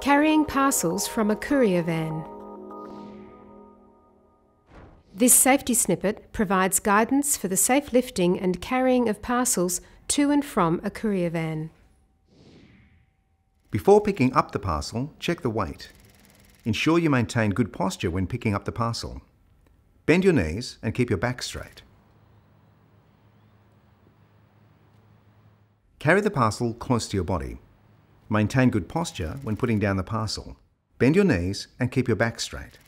Carrying parcels from a courier van. This safety snippet provides guidance for the safe lifting and carrying of parcels to and from a courier van. Before picking up the parcel, check the weight. Ensure you maintain good posture when picking up the parcel. Bend your knees and keep your back straight. Carry the parcel close to your body. Maintain good posture when putting down the parcel. Bend your knees and keep your back straight.